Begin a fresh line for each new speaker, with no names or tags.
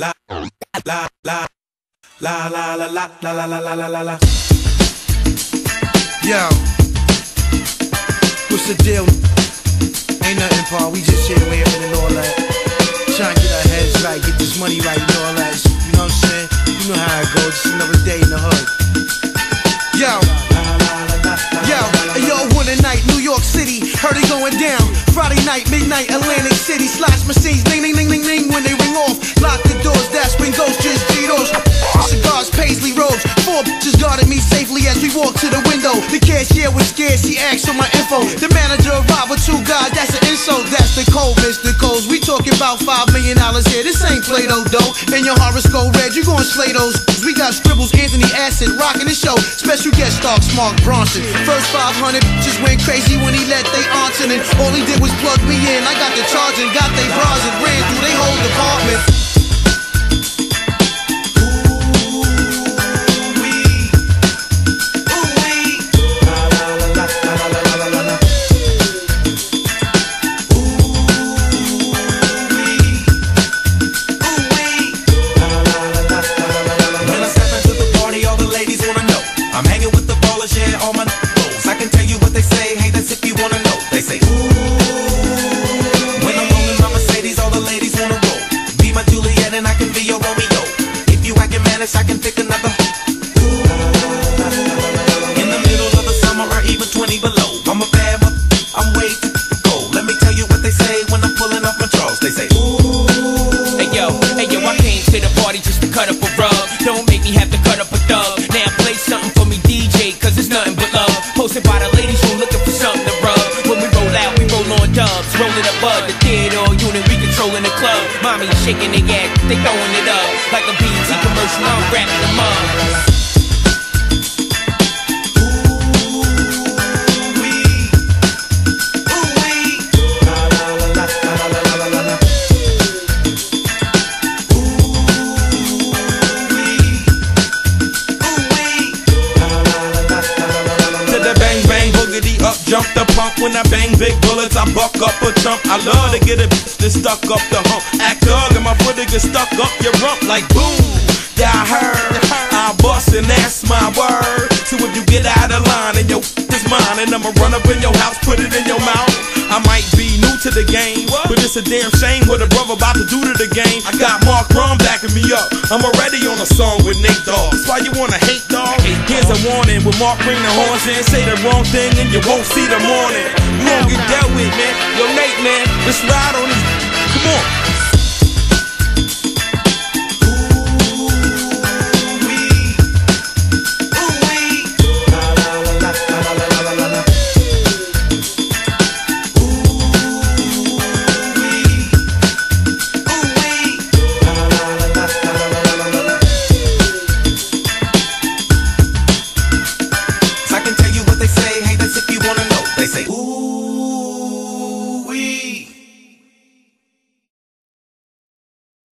la la la la la la la la la la la la la.
Yo, what's the deal? Ain't nothing, Paul. We just here laughing and all that. Trying to get our heads right, get this money right and all that. You know what I'm saying? You know how it goes. Just another day in the hood. Yo, yo, yo, one night, New York City, heard it going down. Night, midnight, Atlantic City, slash machines, ding, ding, ding, ding, ding, when they ring off. Lock the doors, that's when ghosts just Cheetos. Cigars, paisley robes, four bitches guarded me safely as we walked to the window. The cashier was scared, she asked for my info. The manager arrived with two guys, that's an insult, that's the code, Mr. Coles. About five million dollars here, this ain't Play-Doh dough. In your horoscope red, you gon' slay those. We got scribbles, Anthony Acid, rocking the show. Special guest stars, Mark Ronson. First 500 just went crazy when he let they in, and all he did was plug me in. I got the charge and got they bras and ran through they
hold the When minutes, I can pick another the
club. Mommy shaking their ass, they throwing it up. Like a BET commercial, I'm wrapping them up.
The pump when I bang big bullets. I buck up a chump. I love to get a bitch that stuck up the hump. Act dog and my foot to get stuck up your rump like boom. Yeah, I heard. I bust and that's my word. So if you get out of line and your is mine, and I'ma run up in your house, put it in your mouth. I might be new to the game, but it's a damn shame what a brother about to do to the game. I got Mark Ron backing me up. I'm already on a song with Nate Dogg. That's why you wanna hate a warning: when Mark bring the horns in, say the wrong thing and you won't see the morning. You won't get dealt with, man. Yo, Nate, man, let's ride on this. Come on.